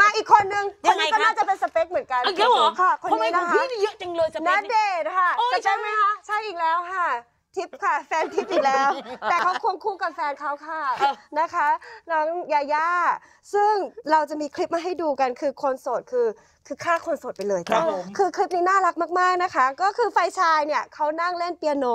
มาอีกคนนึงคยันงไงนี้ก็คะน่าจะเป็นสเปคเหมือนกันเอาเยอะเหรอค่ะคนทำไมนี้ของนะคะพี่นี่เยอะจังเลยสเปนัคดเนี่ยเดทค่ะโอ้ยใช่ไหมคะ ใช่อีกแล้วค่ะ ทิปค่ะ แฟนทิปอีกแล้ว แต่เขาควงคู่กับแฟนเขาค่ะเออนะคะ น้องยาย่าซึ่งเราจะมีคลิปมาให้ดูกันคือคนโสดคือคือฆ่าคนโสดไปเลยครับผมคือคลิปนี้น่ารักมาก ๆ นะคะ ก็คือฝ่ายชายเนี่ยเขานั่งเล่นเปียโน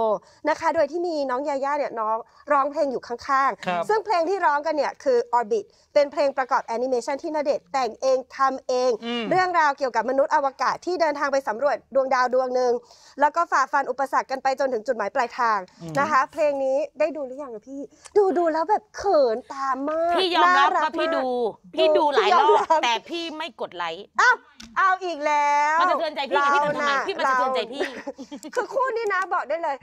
นะคะ โดยที่มีน้องยาย่าเนี่ยน้องร้องเพลงอยู่ข้างครับๆซึ่งเพลงที่ร้องกันเนี่ยคือ Orbit เป็นเพลงประกอบแอนิเมชันที่ณเดชน์แต่งเองทำเองอืมเรื่องราวเกี่ยวกับมนุษย์อวกาศที่เดินทางไปสำรวจดวงดาวดวงหนึ่งแล้วก็ฝ่าฟันอุปสรรคกันไปจนถึงจุดหมายปลายทางนะคะ เพลงนี้ได้ดูหรือยังอะพี่ ดูดูแล้วแบบเขินตามมากพี่ยอมรับน่ว่าพี่มกดูพี่ดูหลายพี่รยอมบแต่พี่ไม่กดไลค์อ้าวเอาอีกแล้วมันสะเทือนใจพี่ไงพี่ทำทำไมราพี่มันสะเทือนใจพี่ คือคู่นี้นะบอกได้เลย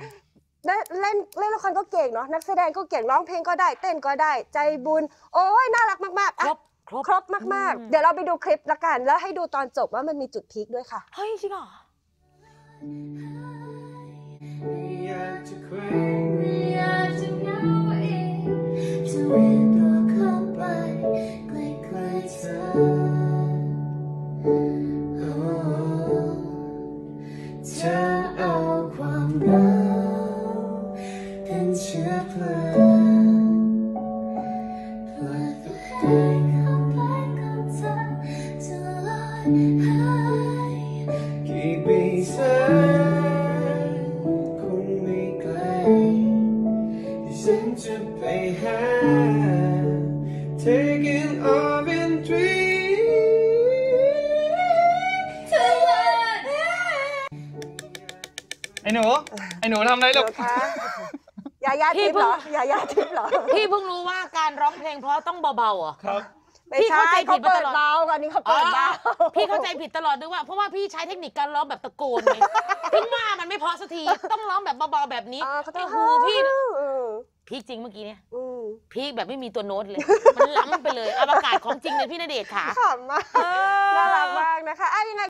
ได้เล่นเล่นละครก็เก่งเนาะนักแสดงก็เก่งร้องเพลงก็ได้ เต้นก็ได้ ใจบุญ โอ้ยน่ารักมากๆครอะบครบ ครบมาก อืๆมเดี๋ยวเราไปดูคลิปละกัน แล้วให้ดูตอนจบว่ามันมีจุดพีคด้วยค่ะ เฮ้ยจริงเหรออ กี่ปีแสนคงไม่ไกลที่ฉันจะไปหา Taking off in dreams ไอ้หนู ไอ้หนูทำอะไรลูกเดี๋ยวคะยายาพี่ทิพย์เหรอยายาทิพย์เหรอ พี่เพิ่งรู้ว่าการร้องเพลงเพราะต้องเบาๆเหรอะครับ ไม่พี่ใช่เข้าใจผิเขาดมาตลอดเปิดเบาก่อนนี้เขาเปิดเบาพี่เข้าใจผิดตลอดด้วยว่าเพราะว่าพี่ใช้เทคนิคการร้องแบบตะโกนไงพี่ว่ามันไม่เพอสักทีต้องร้องแบบเบาๆแบบนี้อ่าเขาต้อไอ้งหูพี่อืมพีคจริงเมื่อกี้เนี่ยอืมพีคแบบไม่มีตัวโน้ตเลย มันล้ำไปเลยอวกาศของจริงเลยพี่ณเดชน์ค่ะ ขำมากน่ารักมากนะคะอะยังไง